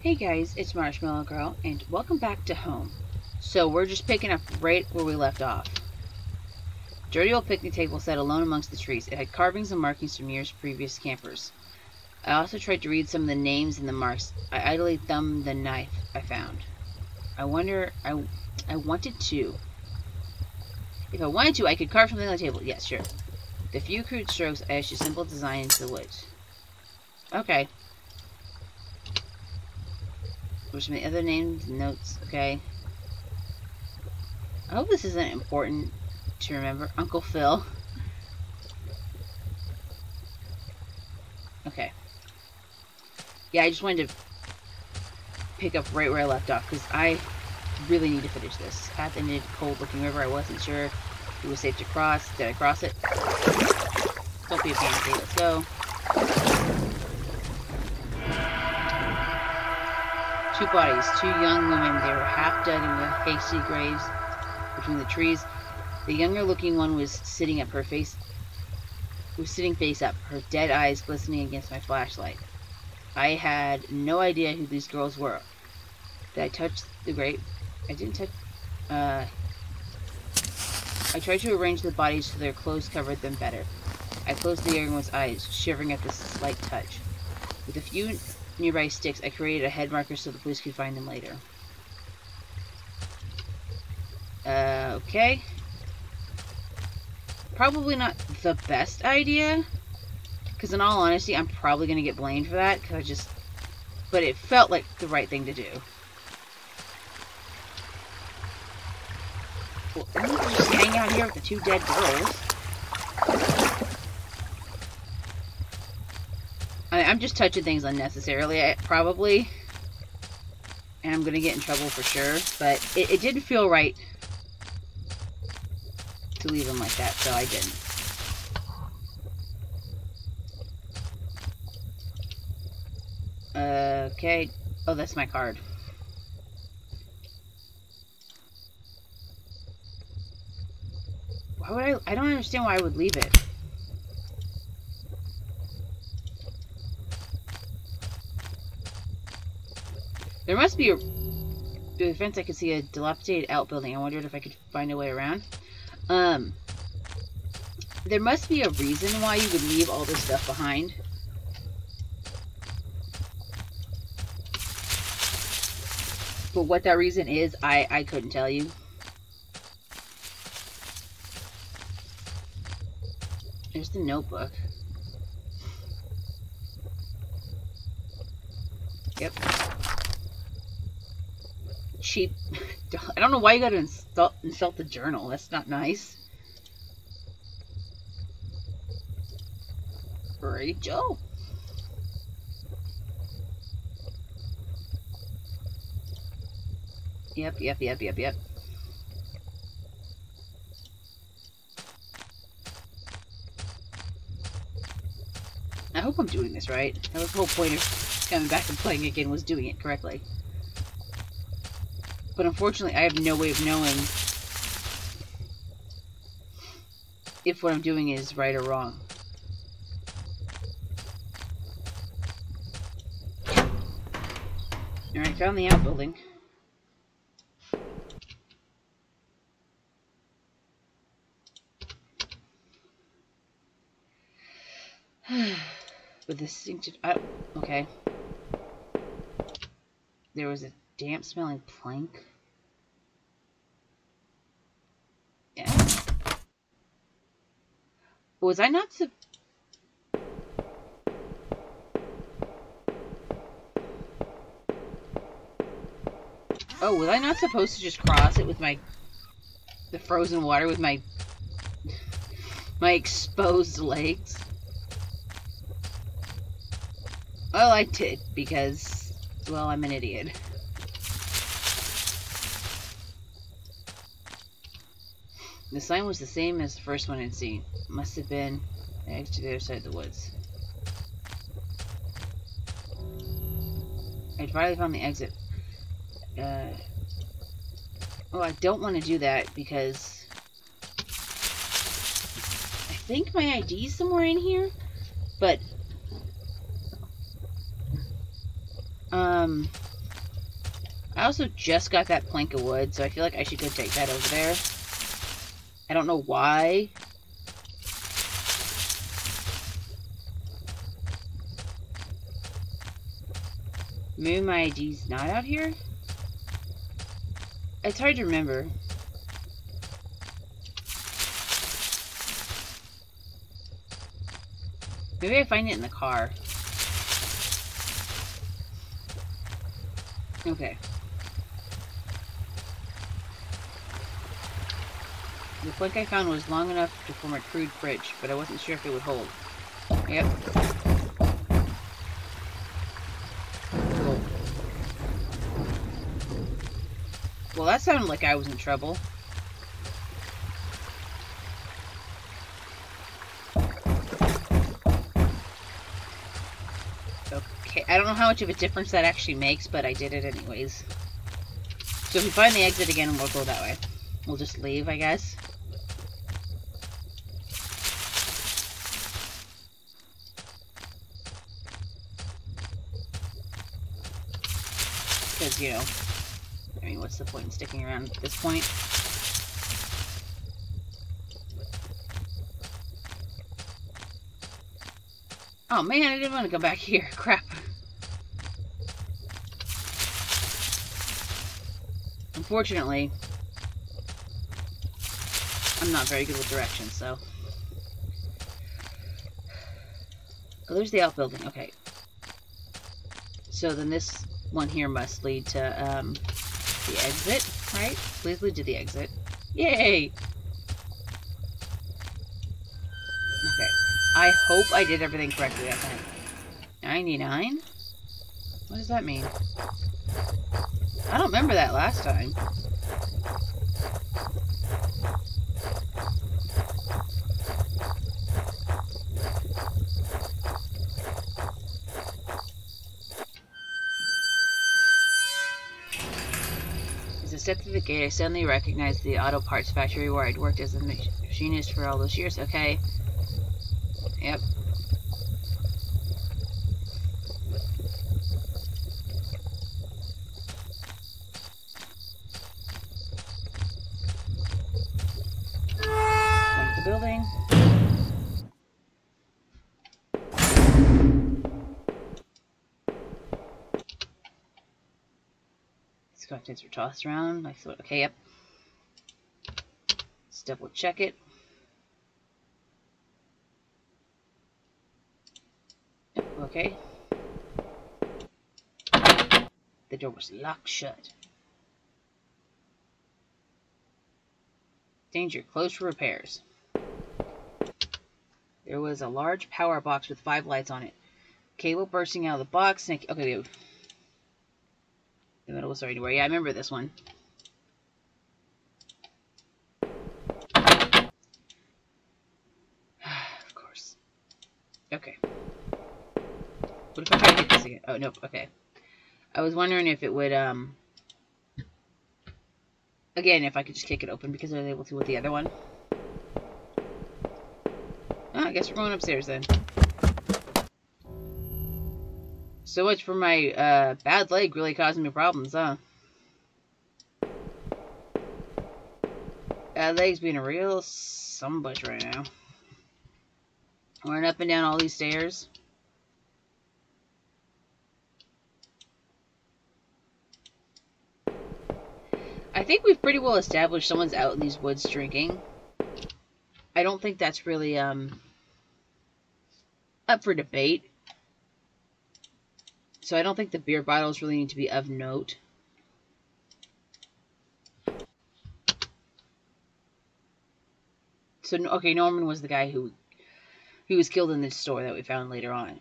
Hey guys, it's Marshmallow Girl, and welcome back to home. So we're just picking up right where we left off. Dirty old picnic table sat alone amongst the trees. It had carvings and markings from years previous campers. I also tried to read some of the names and the marks. I idly thumbed the knife I found. I wonder, I, I wanted to. If I wanted to, I could carve something on the table. Yes, sure. The few crude strokes, I etched a simple design into the wood. Okay. There's some other names notes, okay. I hope this isn't important to remember. Uncle Phil. Okay. Yeah, I just wanted to pick up right where I left off, because I really need to finish this. Path ended cold looking river. I wasn't sure it was safe to cross. Did I cross it? Don't be a pansy. Let's go. Two bodies, two young women. They were half dead in the hasty graves between the trees. The younger looking one was sitting up, her face was sitting face up, her dead eyes glistening against my flashlight. I had no idea who these girls were. Did I touch the grave? I didn't touch. Uh, I tried to arrange the bodies so their clothes covered them better. I closed the young one's eyes, shivering at the slight touch. With a few nearby sticks, I created a head marker so the police could find them later. Uh, okay. Probably not the best idea. Because in all honesty, I'm probably going to get blamed for that. Because I just... But it felt like the right thing to do. Well, just hang out here with the two dead girls. I, I'm just touching things unnecessarily, probably. And I'm going to get in trouble for sure. But it, it didn't feel right to leave them like that, so I didn't. Okay. Oh, that's my card. Why would I? I don't understand why I would leave it. There must be a... Through the fence I could see a dilapidated outbuilding. I wondered if I could find a way around. Um, there must be a reason why you would leave all this stuff behind. But what that reason is, I, I couldn't tell you. There's the notebook. Yep. Cheap. I don't know why you gotta insult, insult the journal. That's not nice. Rachel? Yep, yep, yep, yep, yep. I hope I'm doing this right. That was the whole point of coming back and playing again was doing it correctly. But unfortunately, I have no way of knowing if what I'm doing is right or wrong. Alright, found the outbuilding. With distinctive... Oh, okay. There was a damp smelling plank. Yeah. Was I not to... Oh, was I not supposed to just cross it with my... The frozen water with my... My exposed legs? Well, I did, because... Well, I'm an idiot. The sign was the same as the first one I'd seen. Must have been exit to the other side of the woods. I'd finally found the exit. Uh, oh, I don't want to do that because I think my ID's somewhere in here, but um, I also just got that plank of wood, so I feel like I should go take that over there. I don't know why. Maybe my ID's not out here? It's hard to remember. Maybe I find it in the car. Okay. Plank I found was long enough to form a crude bridge, but I wasn't sure if it would hold. Yep. Well, that sounded like I was in trouble. Okay, I don't know how much of a difference that actually makes, but I did it anyways. So if we find the exit again, we'll go that way. We'll just leave, I guess. You know, I mean, what's the point in sticking around at this point? Oh man, I didn't want to go back here. Crap. Unfortunately, I'm not very good with directions, so... Oh, there's the outbuilding. Okay. So then this one here must lead to um, the exit, right? Please lead to the exit. Yay! Okay. I hope I did everything correctly that time. 99? What does that mean? I don't remember that last time. Stepped through the gate, I suddenly recognized the auto parts factory where I'd worked as a machinist for all those years. Okay. Yep. Going to the building. Contents are tossed around. I thought, okay, yep. Let's double check it. Okay. The door was locked shut. Danger, closed for repairs. There was a large power box with five lights on it. Cable bursting out of the box. Okay. The middle was anywhere. Yeah, I remember this one. of course. Okay. What if I try to get this again? Oh, nope. Okay. I was wondering if it would, um... Again, if I could just kick it open because I was able to with the other one. Oh, I guess we're going upstairs then. So much for my uh, bad leg really causing me problems, huh? Bad leg's being a real sumbutch right now. Running up and down all these stairs. I think we've pretty well established someone's out in these woods drinking. I don't think that's really um, up for debate. So I don't think the beer bottles really need to be of note. So, okay, Norman was the guy who, who was killed in this store that we found later on.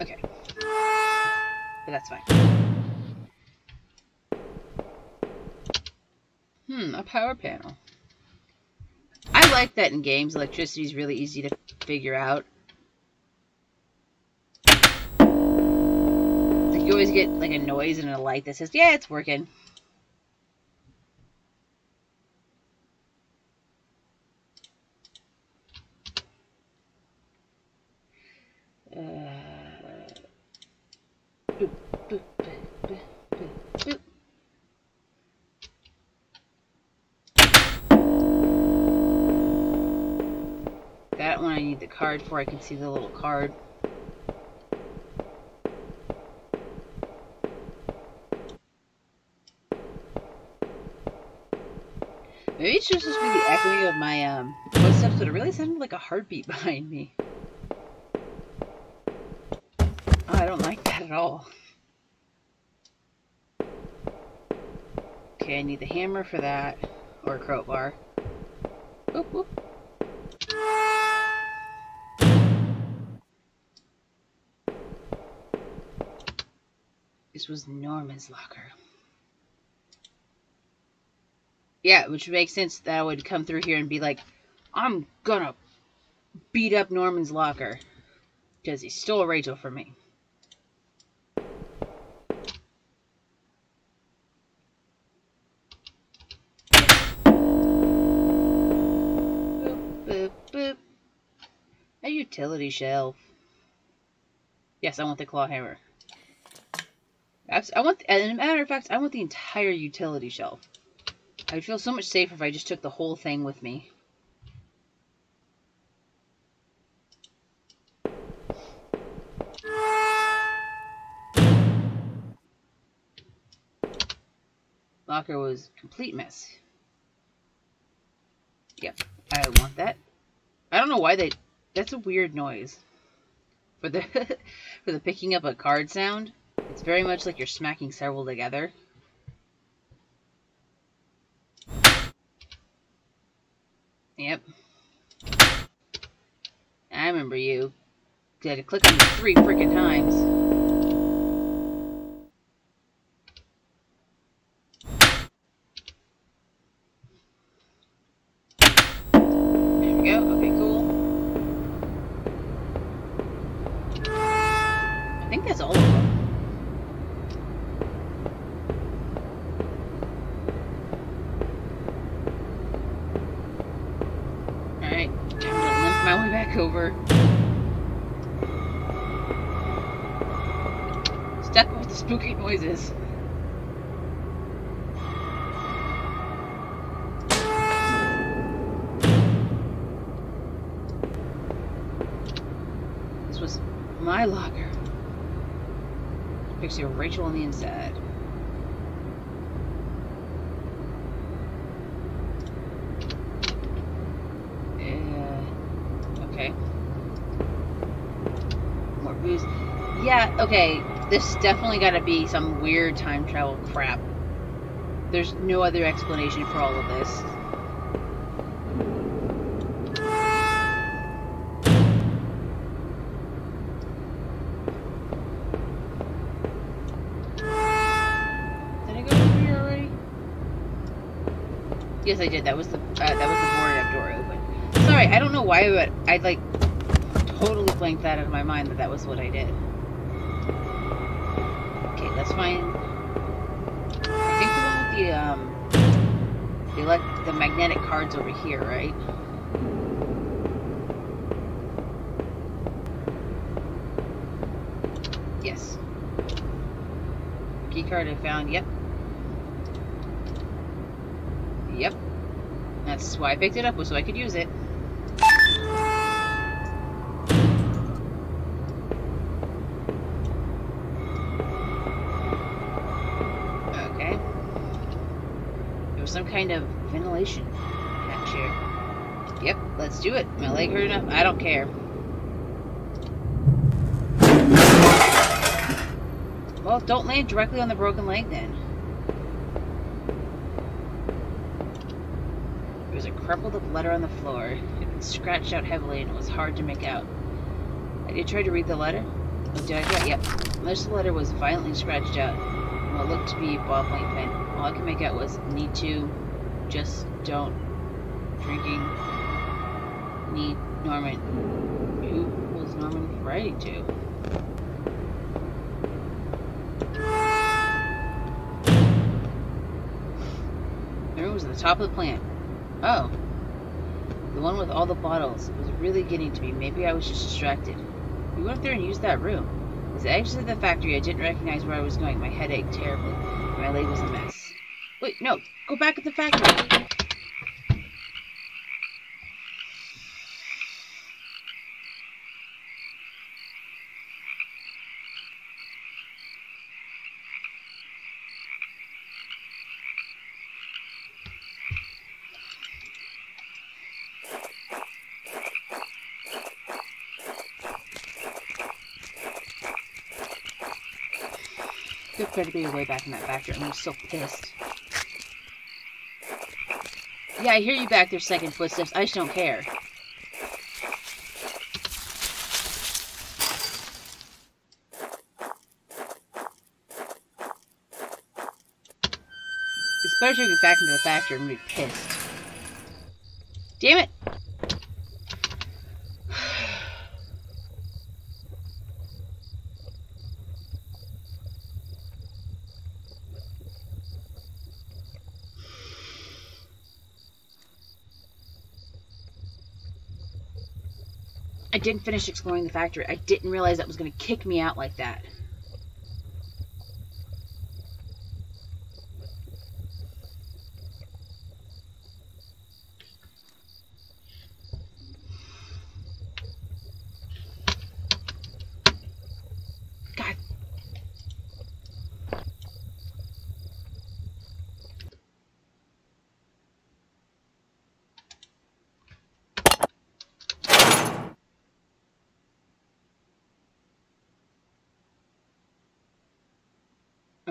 Okay. But that's fine. Hmm, a power panel. I like that in games. Electricity is really easy to figure out. Like you always get like a noise and a light that says, yeah, it's working. Uh, boop. That one I need the card for. I can see the little card. Maybe it's just supposed to be the echoing of my um, footsteps, but it really sounded like a heartbeat behind me. Oh, I don't like that at all. Okay, I need the hammer for that, or crowbar. Was Norman's locker. Yeah, which makes sense that I would come through here and be like, I'm gonna beat up Norman's locker. Because he stole Rachel from me. Boop, boop, boop. A utility shelf. Yes, I want the claw hammer. I want, as a matter of fact, I want the entire utility shelf. I'd feel so much safer if I just took the whole thing with me. Locker was complete mess. Yep, I want that. I don't know why they... That's a weird noise. For the, for the picking up a card sound, it's very much like you're smacking several together. Yep. I remember you. You had to click on three freaking times. Of Rachel on the inside. Yeah, okay, this definitely gotta be some weird time travel crap. There's no other explanation for all of this. Yes, I did. That was the uh, that was the boarded up door open. Sorry, I don't know why, but I like totally blanked that out of my mind that that was what I did. Okay, that's fine. I think the the um, the like the magnetic cards over here, right? Yes. Key card I found. Yep. That's why I picked it up, was so I could use it. Okay. There was some kind of ventilation hatch here. Yep, let's do it. My leg hurt enough. I don't care. Well, don't land directly on the broken leg then. There was a crumpled up letter on the floor. It had scratched out heavily and it was hard to make out. I did try to read the letter. Oh, did I get? Yep. Most of the letter was violently scratched out. What looked to be ballpoint pen all I could make out was need to, just don't, drinking, need Norman. Who was Norman writing to? Norman was at the top of the plant. Oh. The one with all the bottles. It was really getting to me. Maybe I was just distracted. We went up there and used that room. As I exited the factory, I didn't recognize where I was going. My head ached terribly. My leg was a mess. Wait, no. Go back at the factory. To be way back in that factory. I'm so pissed. Yeah, I hear you back there, second footsteps. I just don't care. It's better to get back into the factory and be pissed. Damn it! Didn't finish exploring the factory. I didn't realize that was going to kick me out like that.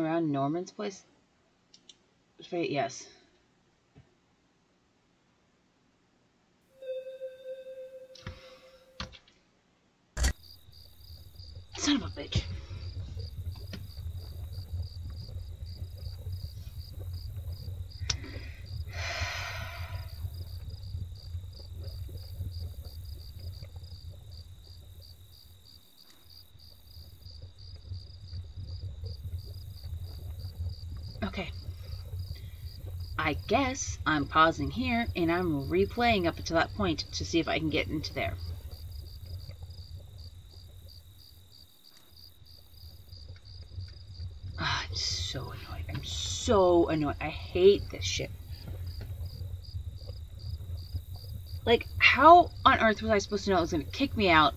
Around Norman's place? Yes. Son of a bitch. I guess I'm pausing here and I'm replaying up until that point to see if I can get into there. Oh, I'm so annoyed. I'm so annoyed. I hate this shit. Like, how on earth was I supposed to know it was going to kick me out?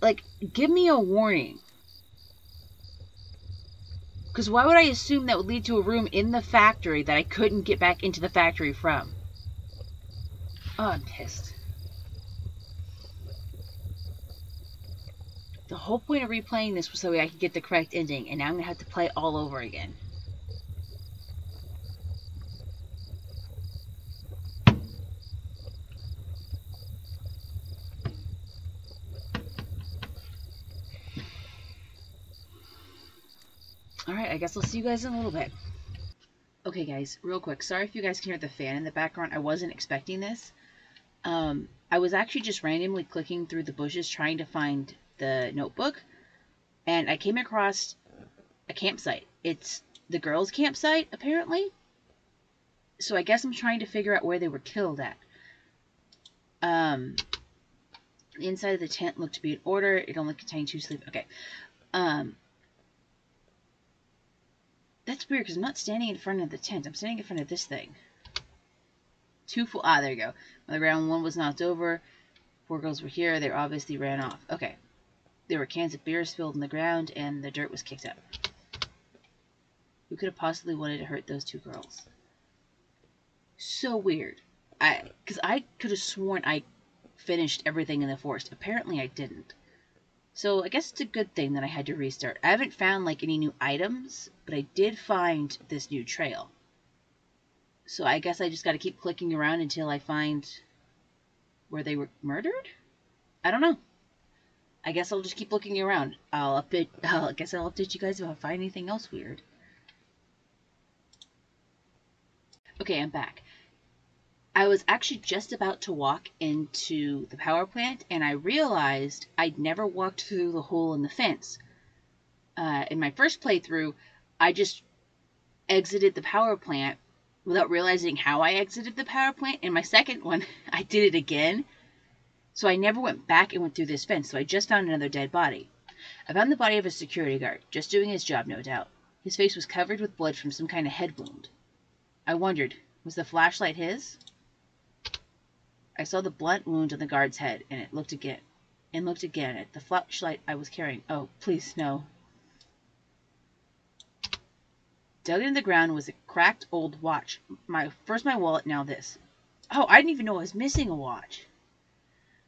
Like, give me a warning. Because why would I assume that would lead to a room in the factory that I couldn't get back into the factory from? Oh, I'm pissed. The whole point of replaying this was so I could get the correct ending, and now I'm going to have to play all over again. Alright, I guess I'll see you guys in a little bit. Okay, guys, real quick. Sorry if you guys can hear the fan in the background. I wasn't expecting this. Um, I was actually just randomly clicking through the bushes trying to find the notebook. And I came across a campsite. It's the girls' campsite, apparently. So I guess I'm trying to figure out where they were killed at. Um, the inside of the tent looked to be in order. It only contained two sleep. Okay. Um, that's weird because I'm not standing in front of the tent. I'm standing in front of this thing. Two full. Ah, there you go. The ground, one was knocked over. Four girls were here. They obviously ran off. Okay. There were cans of beer spilled on the ground, and the dirt was kicked up. Who could have possibly wanted to hurt those two girls? So weird. I, because I could have sworn I finished everything in the forest. Apparently, I didn't. So I guess it's a good thing that I had to restart. I haven't found like any new items, but I did find this new trail. So I guess I just got to keep clicking around until I find where they were murdered? I don't know. I guess I'll just keep looking around. I'll update. I guess I'll update you guys if I find anything else weird. Okay, I'm back. I was actually just about to walk into the power plant and I realized I'd never walked through the hole in the fence. Uh, in my first playthrough, I just exited the power plant without realizing how I exited the power plant. In my second one, I did it again. So I never went back and went through this fence. So I just found another dead body. I found the body of a security guard, just doing his job, no doubt. His face was covered with blood from some kind of head wound. I wondered, was the flashlight his? I saw the blunt wound on the guard's head, and it looked again, and looked again at the flashlight I was carrying. Oh, please, no. Dug into the ground was a cracked old watch. My first my wallet, now this. Oh, I didn't even know I was missing a watch.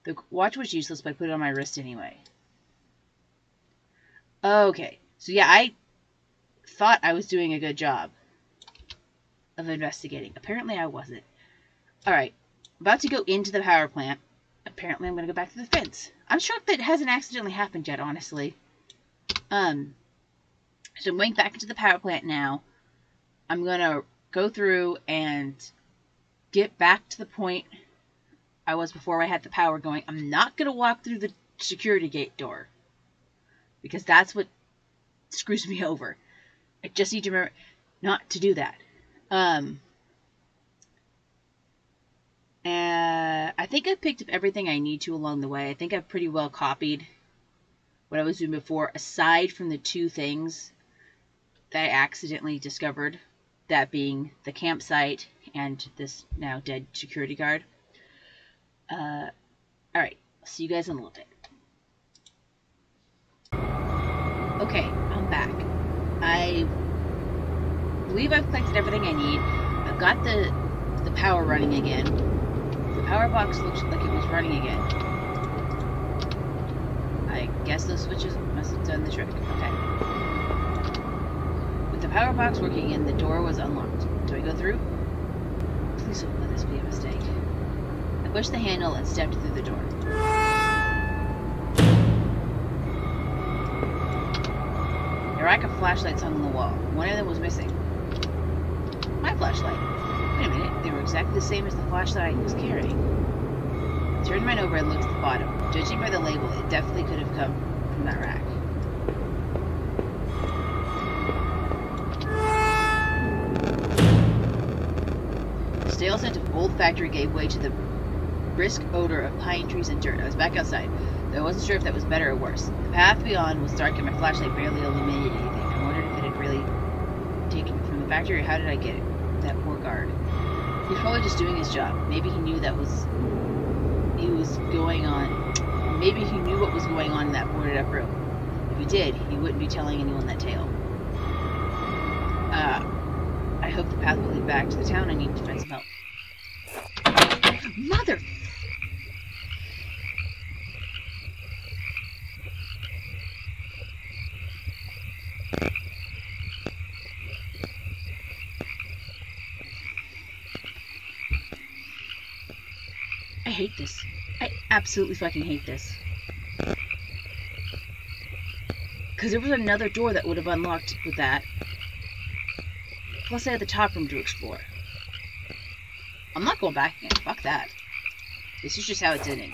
The watch was useless, but I put it on my wrist anyway. Okay, so yeah, I thought I was doing a good job of investigating. Apparently, I wasn't. All right, about to go into the power plant. Apparently, I'm going to go back to the fence. I'm shocked that it hasn't accidentally happened yet, honestly. Um, so I'm going back into the power plant now. I'm going to go through and get back to the point I was before I had the power going. I'm not going to walk through the security gate door because that's what screws me over. I just need to remember not to do that. Um, and I think I've picked up everything I need to along the way. I think I've pretty well copied what I was doing before, aside from the two things that I accidentally discovered, that being the campsite and this now dead security guard. Uh, Alright, see you guys in a little bit. Okay, I'm back. I believe I've collected everything I need. I've got the the power running again. The power box looks like it was running again. I guess those switches must have done the trick. Okay. With the power box working again, the door was unlocked. Do I go through? Please don't let this be a mistake. I pushed the handle and stepped through the door. A rack of flashlights hung on the wall. One of them was missing. My flashlight. Wait a minute, they were exactly the same as the flashlight I was carrying. I turned mine over and looked at the bottom. Judging by the label, it definitely could have come from that rack. The stale scent of old factory gave way to the brisk odor of pine trees and dirt. I was back outside, though I wasn't sure if that was better or worse. The path beyond was dark and my flashlight barely illuminated anything. I wondered if it had really taken from the factory or how did I get it? That poor guard. He probably just doing his job. Maybe he knew that was he was going on. Maybe he knew what was going on in that boarded up room. If he did, he wouldn't be telling anyone that tale. Uh, I hope the path will lead back to the town. I need to find some help. Mother I hate this. I absolutely fucking hate this. Because there was another door that would have unlocked with that. Plus I had the top room to explore. I'm not going back again. Fuck that. This is just how it's ending.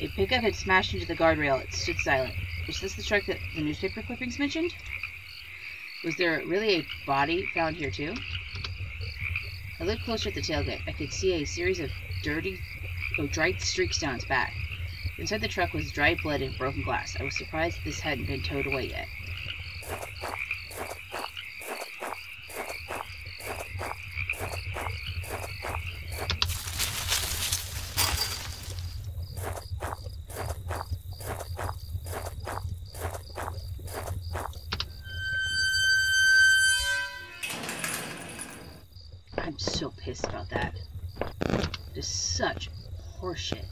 A pickup had smashed into the guardrail. It stood silent. Was this the truck that the newspaper clippings mentioned? Was there really a body found here too? I looked closer at the tailgate. I could see a series of dirty, oh, dried streaks down its back. Inside the truck was dried blood and broken glass. I was surprised this hadn't been towed away yet. I'm so pissed about that. Just such horseshit.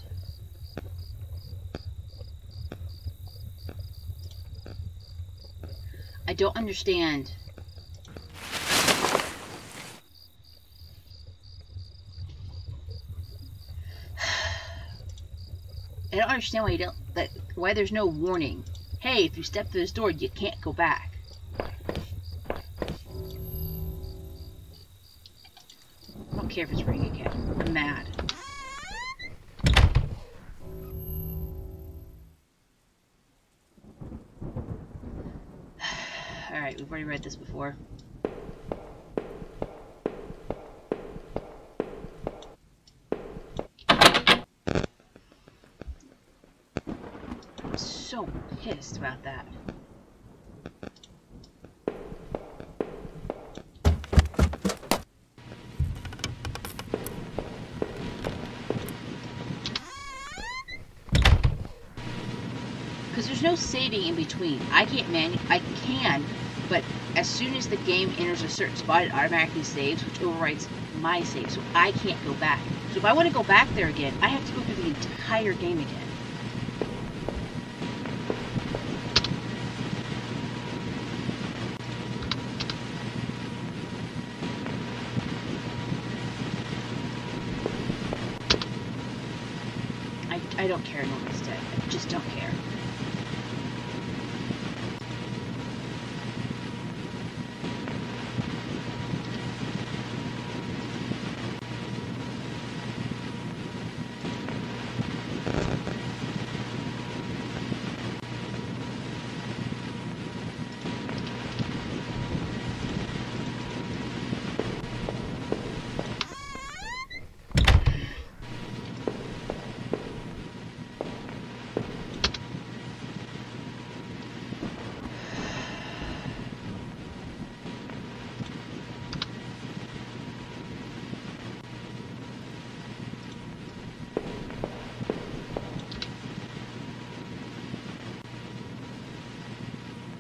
I don't understand. I don't understand why you don't why there's no warning. Hey, if you step through this door, you can't go back. I don't care if it's ringing again. I'm mad. Alright, we've already read this before. I'm so pissed about that. Cause there's no saving in between. I can't man I can but as soon as the game enters a certain spot, it automatically saves, which overwrites my save, so I can't go back. So if I want to go back there again, I have to go through the entire game again. I, I don't care Norman's dead. I just don't care.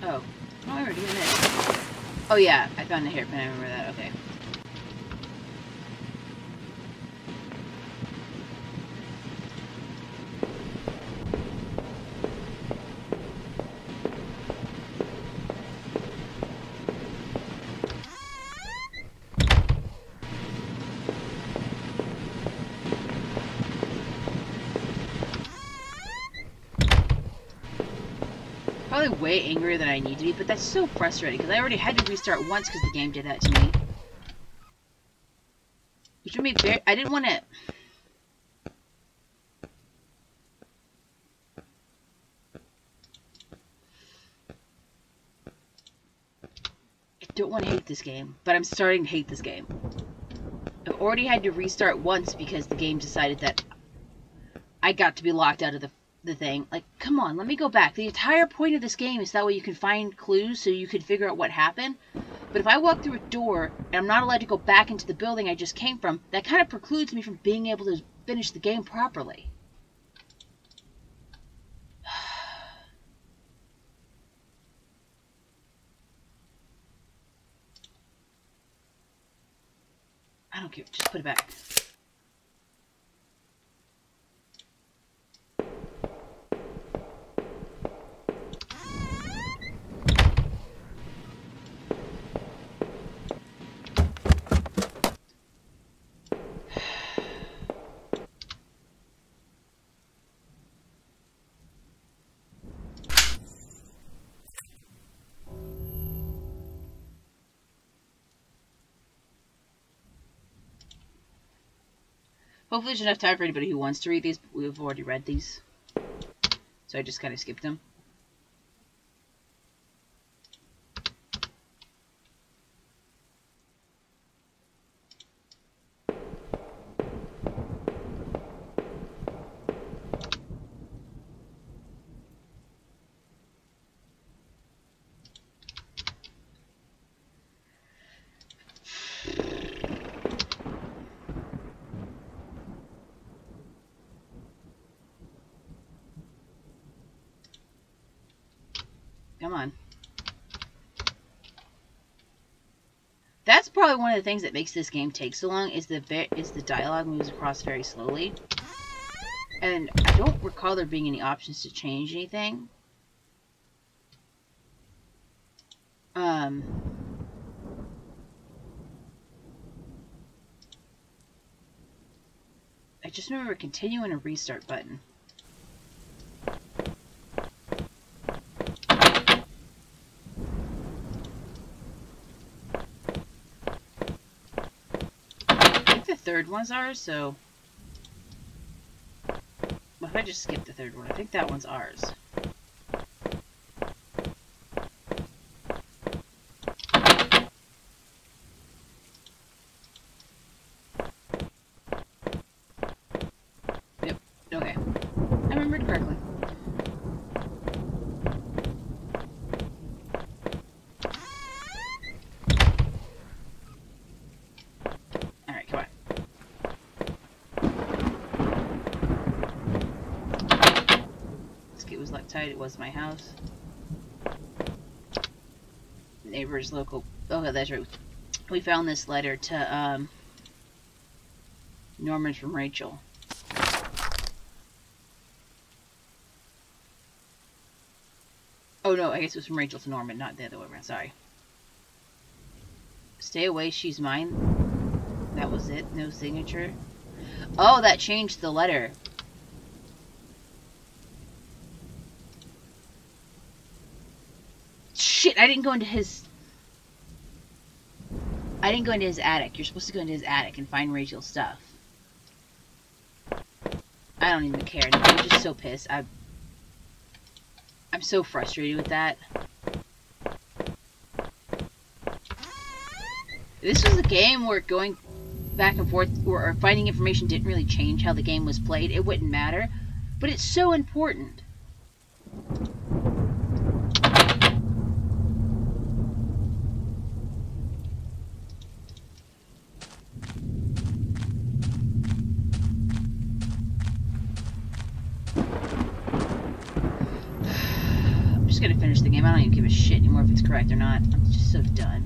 Oh. Oh, I already did it. Oh yeah, I found the hairpin. I remember that. Angrier than I need to be, but that's so frustrating because I already had to restart once because the game did that to me. Which be very. I didn't want to. I don't want to hate this game, but I'm starting to hate this game. I've already had to restart once because the game decided that I got to be locked out of the the thing. Like, come on, let me go back. The entire point of this game is that way you can find clues so you can figure out what happened. But if I walk through a door and I'm not allowed to go back into the building I just came from, that kind of precludes me from being able to finish the game properly. I don't care. Just put it back. Hopefully there's enough time for anybody who wants to read these. We've already read these. So I just kind of skipped them. Come on. That's probably one of the things that makes this game take so long is the bit is the dialogue moves across very slowly. And I don't recall there being any options to change anything. Um I just remember continue and a restart button. One's ours, so... Well, if I just skip the third one, I think that one's ours. It was my house. Neighbors, local. Oh, that's right. We found this letter to um, Norman from Rachel. Oh no, I guess it was from Rachel to Norman, not the other way around. Sorry. Stay away, she's mine. That was it. No signature. Oh, that changed the letter. Shit, I didn't go into his... I didn't go into his attic. You're supposed to go into his attic and find Rachel's stuff. I don't even care. I'm just so pissed. I, I'm so frustrated with that. This was a game where going back and forth or, or finding information didn't really change how the game was played. It wouldn't matter. But it's so important. I'm just gonna finish the game. I don't even give a shit anymore if it's correct or not. I'm just so done.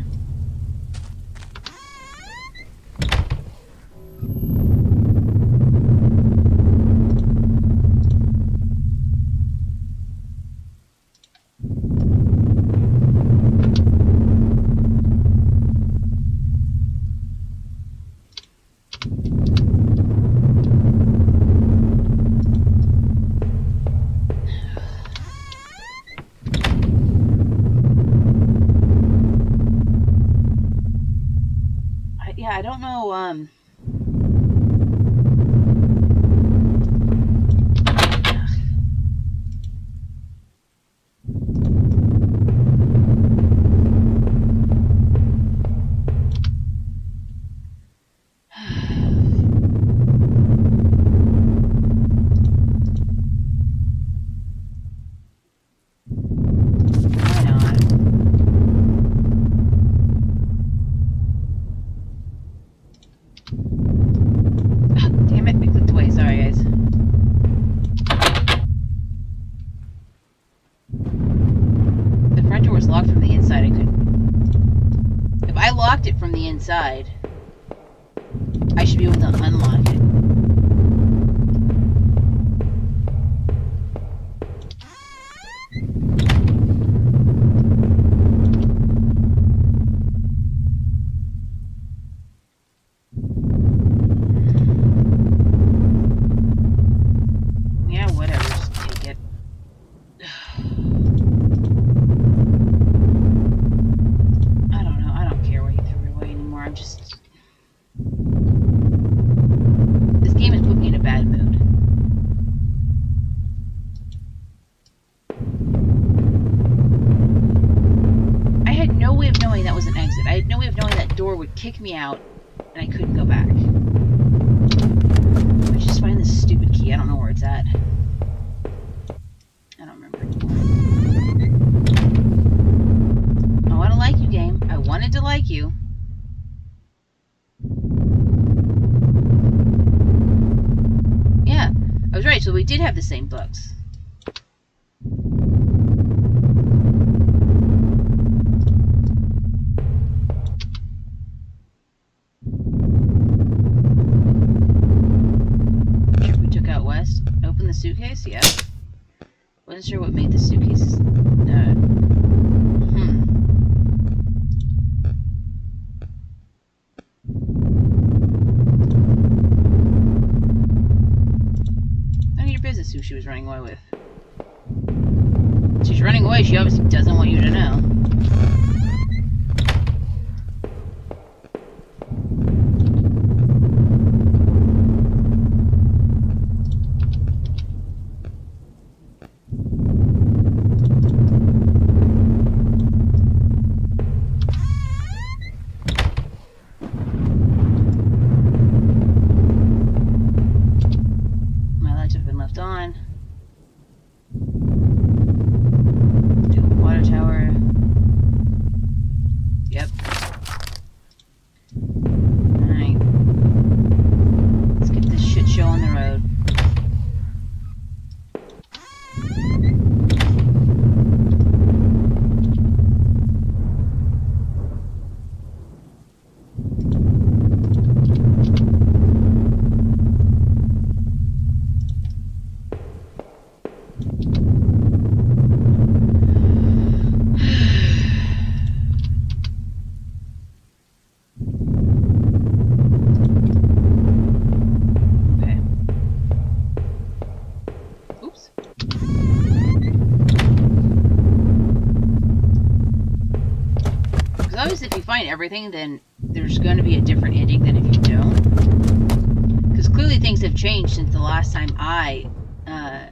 Everything, then there's going to be a different ending than if you don't. Because clearly things have changed since the last time I, uh,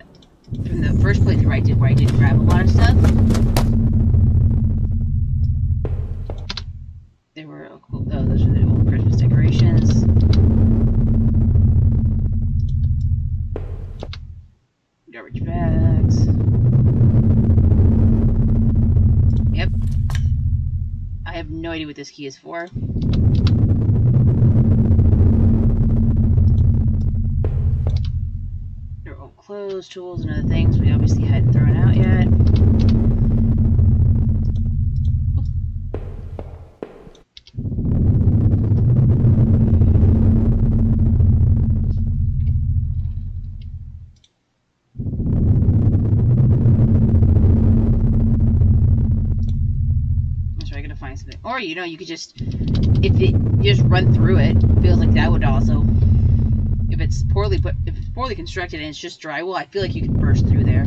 from the first playthrough I did where I did grab a lot of stuff. There were, oh, those are the old Christmas decorations. Garbage bags. Yep. I have no idea what this key is for. They're all clothes, tools, and other things we obviously hadn't thrown out yet. That's right, I gotta find something. Or, you know, you could just, if it, just run through it, feels like that would also, if it's poorly put, if it's poorly constructed and it's just drywall, I feel like you could burst through there.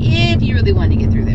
If you really wanted to get through there.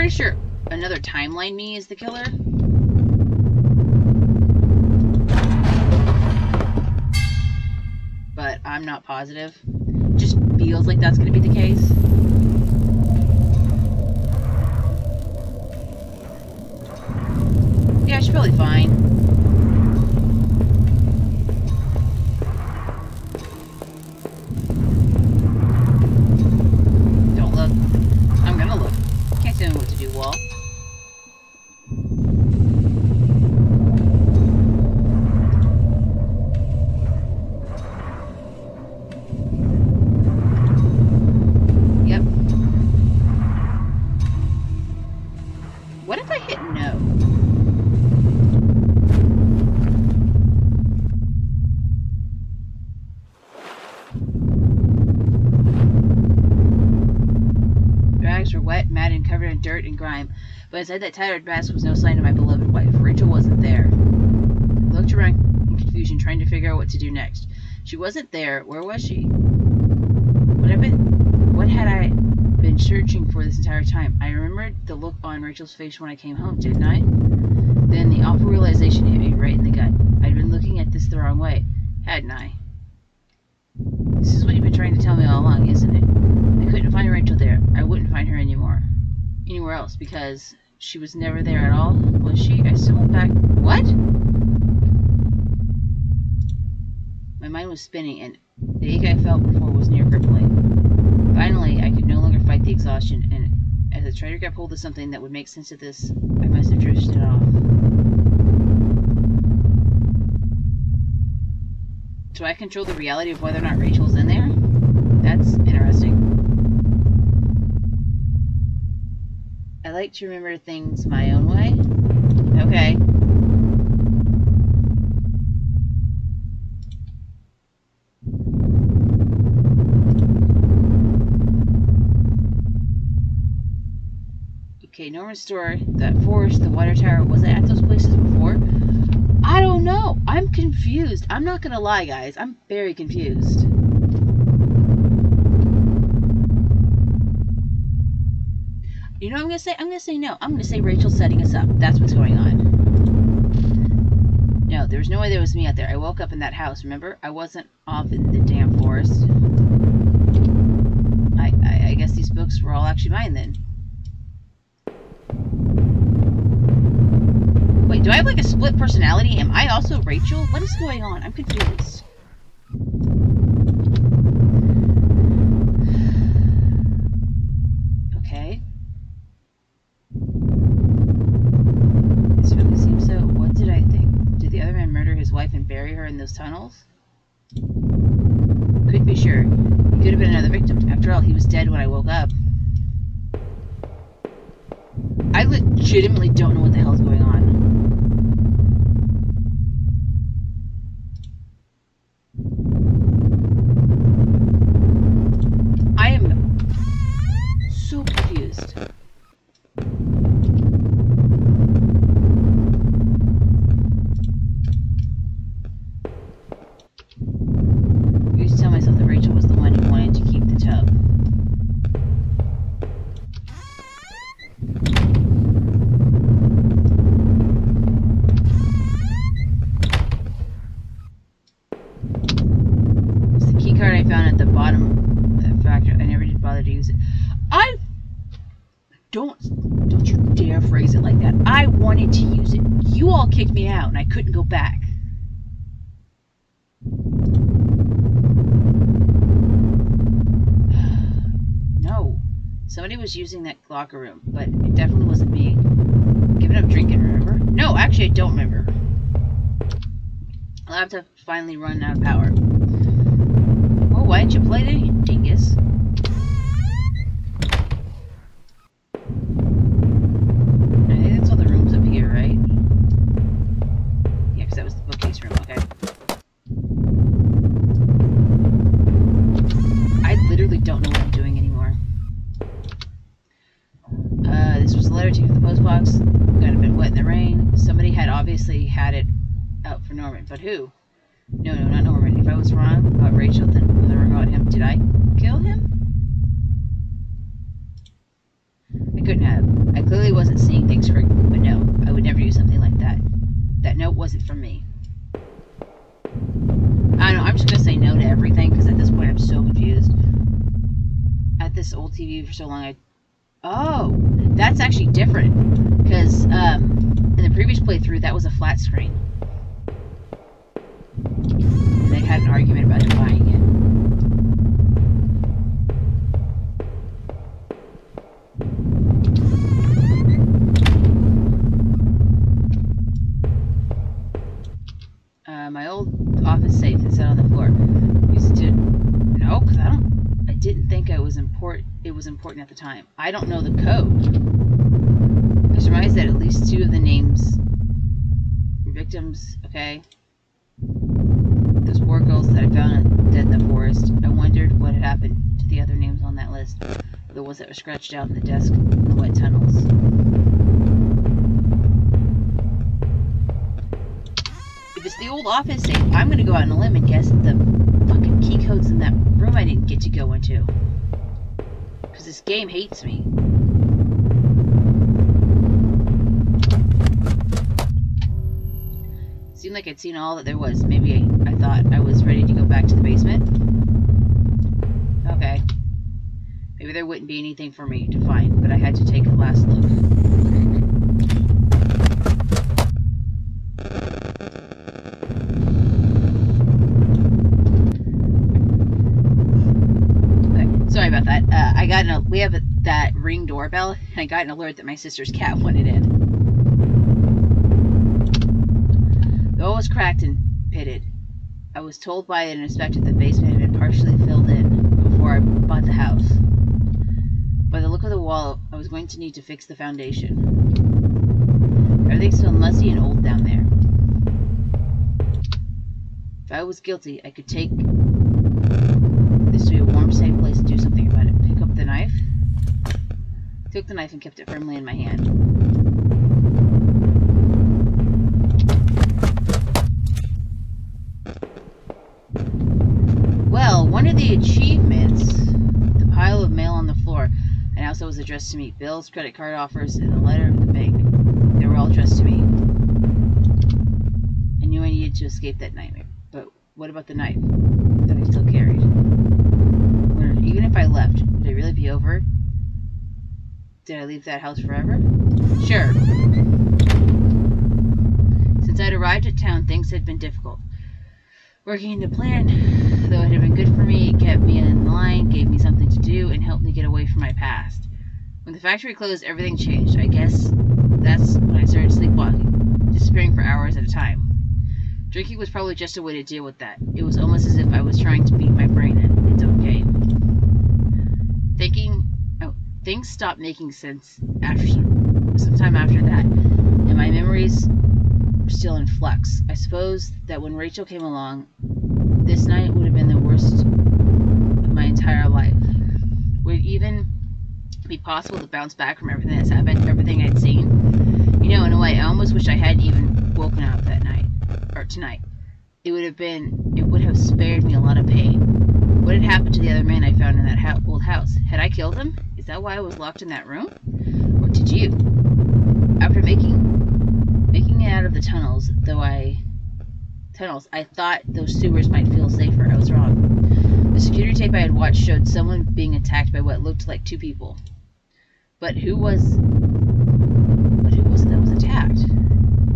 Pretty sure another timeline me is the killer. But I'm not positive. Just feels like that's going to be the case. Yeah, she's probably fine. Dirt and grime, but inside that tattered mask was no sign of my beloved wife. Rachel wasn't there. I looked around in confusion, trying to figure out what to do next. She wasn't there. Where was she? What been? What had I been searching for this entire time? I remembered the look on Rachel's face when I came home, didn't I? Then the awful realization hit me right in the gut. I'd been looking at this the wrong way, hadn't I? This is what you've been trying to tell me all along, isn't it? I couldn't find Rachel there. I wouldn't find her anymore. Anywhere else, because she was never there at all. Was she? I stumbled back. What? My mind was spinning, and the ache I felt before was near crippling. Finally, I could no longer fight the exhaustion, and as I tried to grab hold of something that would make sense of this, I must have drifted off. Do I control the reality of whether or not Rachel's in there? That's interesting. I like to remember things my own way. Okay. Okay, Norman Store, that forest, the water tower, was it at those places before? I don't know. I'm confused. I'm not gonna lie, guys. I'm very confused. You know what I'm gonna say? I'm gonna say no. I'm gonna say Rachel's setting us up. That's what's going on. No, there was no way there was me out there. I woke up in that house, remember? I wasn't off in the damn forest. I, I, I guess these books were all actually mine then. Wait, do I have like a split personality? Am I also Rachel? What is going on? I'm confused. Okay. This really seems so. What did I think? Did the other man murder his wife and bury her in those tunnels? Couldn't be sure. He could have been another victim. After all, he was dead when I woke up. I legitimately don't know what the hell is going on. I am so confused. I used to tell myself that Rachel was the one who wanted to keep the tub. It's the key card I found at the bottom of the factory. I never did bother to use it. I don't don't you dare phrase it like that. I wanted to use it. You all kicked me out and I couldn't go back. No. Somebody was using that locker room, but it definitely wasn't me. Giving up drinking, remember? No, actually, I don't remember. Laptop finally run out of power. Oh, why didn't you play then, you dingus? I think that's all the rooms up here, right? Yeah, because that was the bookcase room, okay. I literally don't know what I'm doing anymore. Uh, this was a letter taken from the post box. Got a bit wet in the rain. Somebody had obviously had it out for Norman, but who? No, no, not Norman. If I was wrong about Rachel, then whether about him, did I kill him? I couldn't have. I clearly wasn't seeing things correctly, but no, I would never do something like that. That note wasn't from me. I don't know, I'm just gonna say no to everything, because at this point I'm so confused. At this old TV for so long, I... Oh! That's actually different, because, um, in the previous playthrough, that was a flat screen. And they had an argument about him buying it. Uh, my old office safe that's out on the floor. Used to no, because I don't. I didn't think I was important. It was important at the time. I don't know the code. I surmise that at least two of the names victims. Okay. Those poor girls that I found dead in the forest. I wondered what had happened to the other names on that list. The ones that were scratched out in the desk in the wet tunnels. If it's the old office safe, I'm gonna go out on a limb and guess that the fucking key code's in that room I didn't get to go into. Because this game hates me. Seemed like I'd seen all that there was. Maybe I thought I was ready to go back to the basement. Okay. Maybe there wouldn't be anything for me to find, but I had to take a last look. Okay, sorry about that. Uh, I got an we have a, that ring doorbell, and I got an alert that my sister's cat wanted in. Was cracked and pitted. I was told by an inspector that the basement had been partially filled in before I bought the house. By the look of the wall, I was going to need to fix the foundation. Everything's still messy and old down there. If I was guilty, I could take this to a warm, safe place to do something about it. Pick up the knife. Took the knife and kept it firmly in my hand. Well, one of the achievements, the pile of mail on the floor, and also was addressed to me. Bills, credit card offers, and a letter from the bank. They were all addressed to me. I knew I needed to escape that nightmare. But what about the knife that I still carried? Even if I left, would it really be over? Did I leave that house forever? Sure. Since I'd arrived at town, things had been difficult. Working in the plan, though it had been good for me, kept me in line, gave me something to do, and helped me get away from my past. When the factory closed, everything changed. I guess that's when I started sleepwalking, disappearing for hours at a time. Drinking was probably just a way to deal with that. It was almost as if I was trying to beat my brain in. It's okay. Thinking, oh, things stopped making sense after some time after that, and my memories were still in flux. I suppose that when Rachel came along, this night would have been the worst of my entire life. Would even be possible to bounce back from everything that's happened, everything I'd seen? You know, in a way, I almost wish I hadn't even woken up that night, or tonight. It would have been, it would have spared me a lot of pain. What had happened to the other man I found in that ha old house? Had I killed him? Is that why I was locked in that room? Or did you? After making making it out of the tunnels, though I tunnels, I thought those sewers might feel safer. I was wrong. The security tape I had watched showed someone being attacked by what looked like two people. But who was but who was it that was attacked?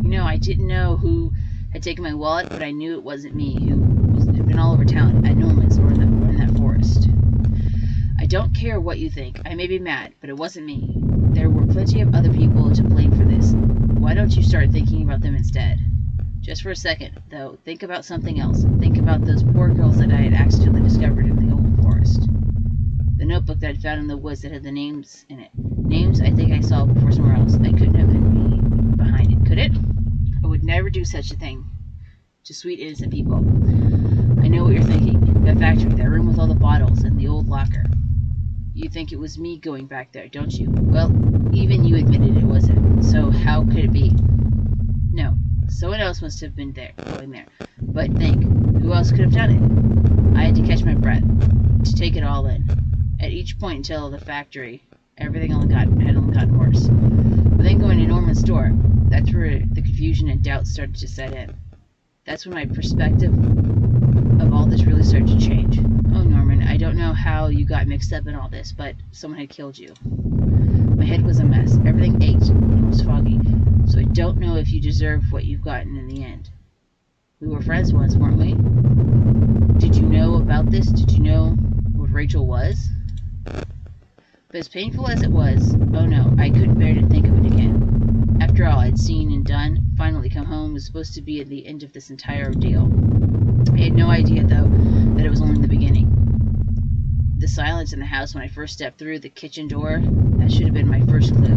You know, I didn't know who had taken my wallet, but I knew it wasn't me who was, had been all over town at Norman's or in, the, or in that forest. I don't care what you think. I may be mad, but it wasn't me. There were plenty of other people to blame for this. Why don't you start thinking about them instead? Just for a second, though, think about something else. Think about those poor girls that I had accidentally discovered in the old forest. The notebook that I'd found in the woods that had the names in it. Names I think I saw before somewhere else. I couldn't have been me behind it, could it? I would never do such a thing to sweet, innocent people. I know what you're thinking. That factory, that room with all the bottles, and the old locker. You think it was me going back there, don't you? Well, even you admitted it wasn't. So how could it be? No, someone else must have been there, going there. But think, who else could have done it? I had to catch my breath, to take it all in. At each point until the factory, everything only got, had only gotten worse. But then going to Norman's store, that's where the confusion and doubt started to set in. That's when my perspective of all this really started to change. Oh, Norman, I don't know how you got mixed up in all this, but someone had killed you. My head was a mess. Everything ached and was foggy, so I don't know if you deserve what you've gotten in the end. We were friends once, weren't we? Did you know about this? Did you know what Rachel was? But as painful as it was, oh no, I couldn't bear to think of it again. After all I'd seen and done, finally come home was supposed to be at the end of this entire ordeal. I had no idea, though, that it was only the beginning. The silence in the house when I first stepped through the kitchen door, that should have been my first clue.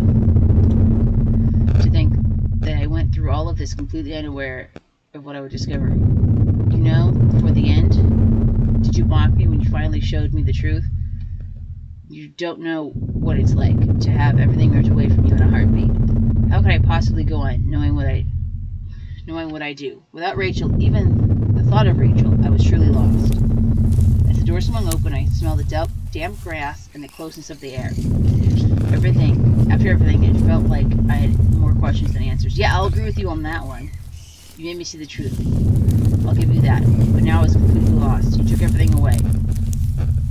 To think that I went through all of this completely unaware of what I would discover. You know, before the end, did you mock me when you finally showed me the truth? Don't know what it's like to have everything ripped away from you in a heartbeat. How could I possibly go on knowing what I knowing what I do? Without Rachel, even the thought of Rachel, I was truly lost. As the door swung open, I smelled the damp grass and the closeness of the air. Everything, after everything, it felt like I had more questions than answers. Yeah, I'll agree with you on that one. You made me see the truth. I'll give you that. But now I was completely lost. You took everything away.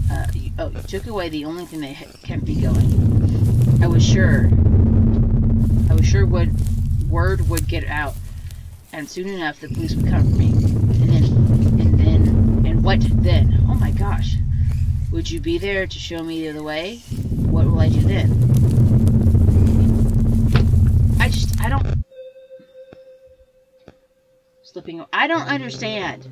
Uh, oh, you took away the only thing that kept me going. I was sure. I was sure what word would get out, and soon enough the police would come for me. And then, and then, and what then? Oh my gosh. Would you be there to show me the way? What will I do then? I just, I don't... Slipping, I don't understand.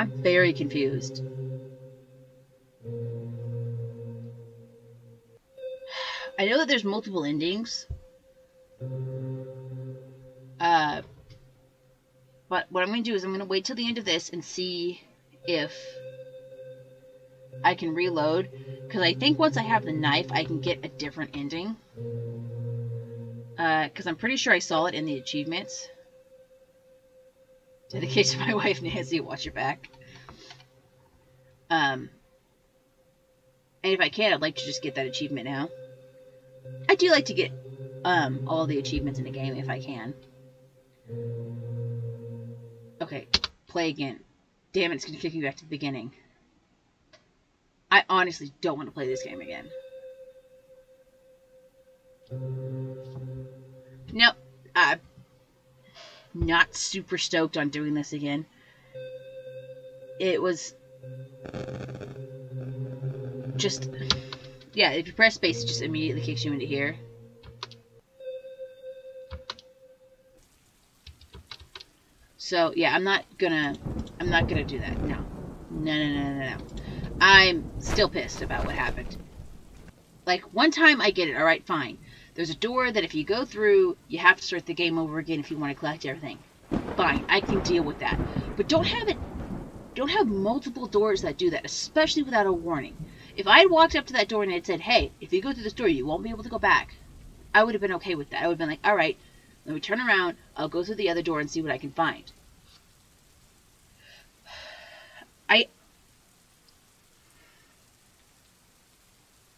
I'm very confused. I know that there's multiple endings. Uh, but what I'm going to do is I'm going to wait till the end of this and see if I can reload. Because I think once I have the knife, I can get a different ending. Because uh, I'm pretty sure I saw it in the achievements. Dedication to my wife, Nancy. Watch your back. Um, and if I can, I'd like to just get that achievement now. I do like to get um, all the achievements in the game if I can. Okay, play again. Damn it, it's going to kick me back to the beginning. I honestly don't want to play this game again. Nope. Uh, not super stoked on doing this again. It was just yeah, if you press space, it just immediately kicks you into here. So yeah, I'm not gonna I'm not gonna do that. No. No no no no no. I'm still pissed about what happened. Like one time I get it, alright, fine. There's a door that if you go through, you have to start the game over again if you want to collect everything. Fine, I can deal with that. But don't have it don't have multiple doors that do that, especially without a warning. If I had walked up to that door and it said, hey, if you go through this door, you won't be able to go back, I would have been okay with that. I would have been like, all right, let me turn around, I'll go through the other door and see what I can find. I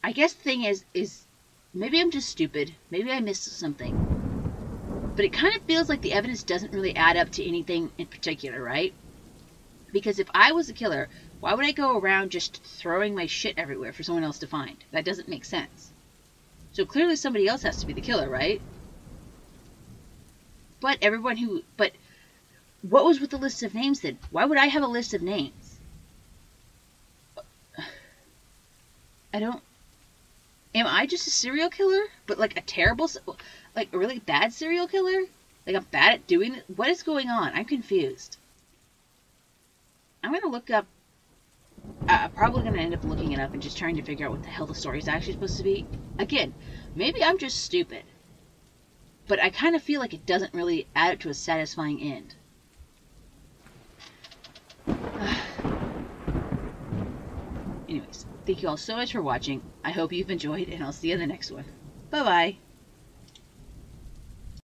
I guess the thing is is maybe I'm just stupid. Maybe I missed something. But it kind of feels like the evidence doesn't really add up to anything in particular, right? Because if I was a killer, why would I go around just throwing my shit everywhere for someone else to find? That doesn't make sense. So clearly somebody else has to be the killer, right? But everyone who... But what was with the list of names then? Why would I have a list of names? I don't... Am I just a serial killer? But like a terrible... Like a really bad serial killer? Like I'm bad at doing it? What is going on? I'm confused. I'm going to look up I'm probably going to end up looking it up and just trying to figure out what the hell the story is actually supposed to be. Again, maybe I'm just stupid. But I kind of feel like it doesn't really add up to a satisfying end. Anyways, thank you all so much for watching. I hope you've enjoyed, and I'll see you in the next one. Bye-bye.